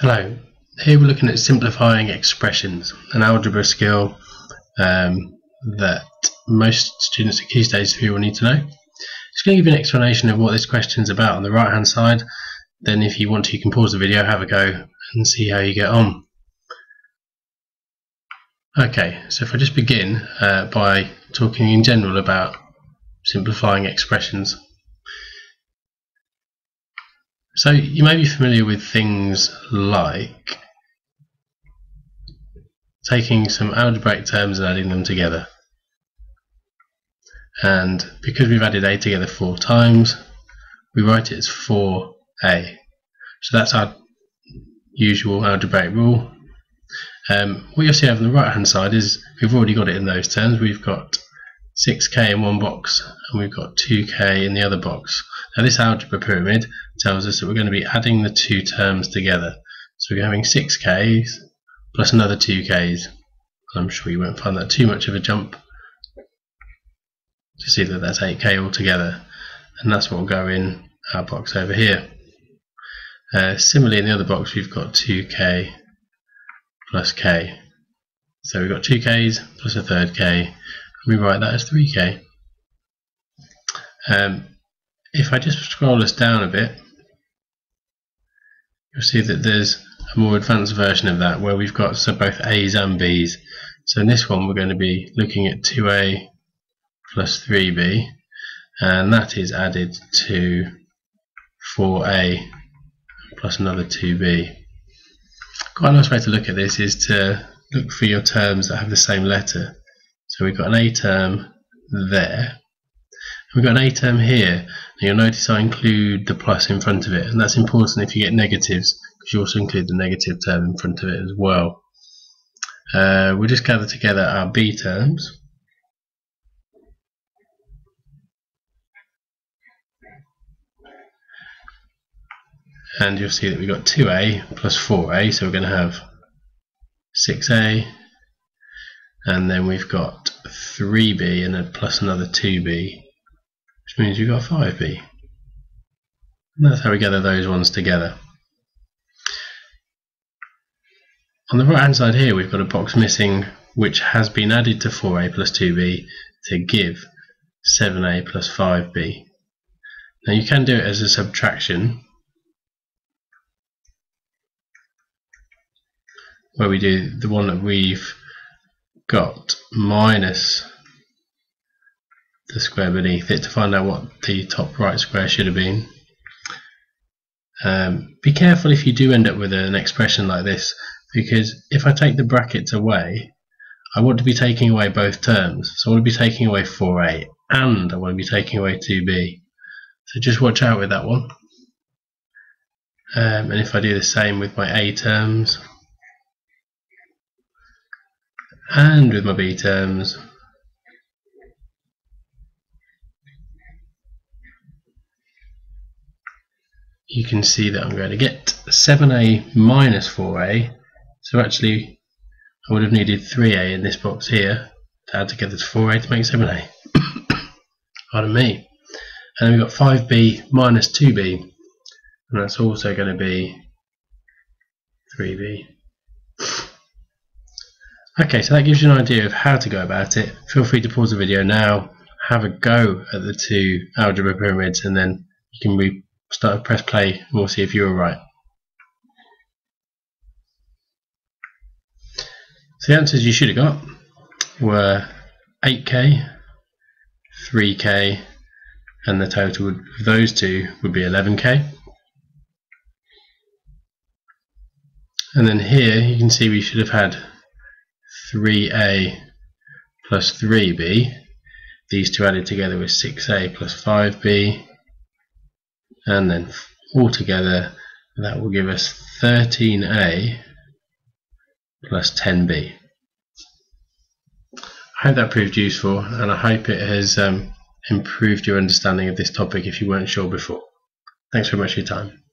Hello, here we're looking at simplifying expressions, an algebra skill um, that most students at Key Stage 3 will need to know. Just going to give you an explanation of what this question is about on the right hand side, then if you want to you can pause the video, have a go and see how you get on. Okay, so if I just begin uh, by talking in general about simplifying expressions. So you may be familiar with things like taking some algebraic terms and adding them together. And because we've added a together four times, we write it as 4a. So that's our usual algebraic rule. Um, what you'll see over the right hand side is we've already got it in those terms. We've got 6k in one box and we've got 2k in the other box. Now this algebra pyramid tells us that we're going to be adding the two terms together. So we're having 6k's plus another 2k's. I'm sure you won't find that too much of a jump to see that that's 8k altogether and that's what will go in our box over here. Uh, similarly in the other box we've got 2k plus k. So we've got 2k's plus a third k and we write that as 3k. Um, if I just scroll this down a bit, you'll see that there's a more advanced version of that where we've got so both A's and B's. So in this one we're going to be looking at 2A plus 3B and that is added to 4A plus another 2B. Quite a nice way to look at this is to look for your terms that have the same letter. So we've got an A term there We've got an A term here. Now you'll notice I include the plus in front of it, and that's important if you get negatives, because you also include the negative term in front of it as well. Uh, we'll just gather together our B terms. And you'll see that we've got 2a plus 4a, so we're going to have 6a, and then we've got 3b and then plus another 2b which means we've got 5b. And that's how we gather those ones together. On the right hand side here we've got a box missing which has been added to 4a plus 2b to give 7a plus 5b. Now you can do it as a subtraction where we do the one that we've got minus the square beneath it to find out what the top right square should have been. Um, be careful if you do end up with an expression like this because if I take the brackets away I want to be taking away both terms. So I want to be taking away 4a and I want to be taking away 2b so just watch out with that one. Um, and if I do the same with my a terms and with my b terms. You can see that I'm going to get 7a minus 4a so actually I would have needed 3a in this box here to add together to 4a to make 7a pardon me. And then we've got 5b minus 2b and that's also going to be 3b okay so that gives you an idea of how to go about it feel free to pause the video now have a go at the two algebra pyramids and then you can re start press play and we'll see if you were right. So the answers you should have got were 8k, 3k, and the total of those two would be 11k. And then here you can see we should have had 3a plus 3b. These two added together was 6a plus 5b and then altogether that will give us 13a plus 10b. I hope that proved useful and I hope it has um, improved your understanding of this topic if you weren't sure before. Thanks very much for your time.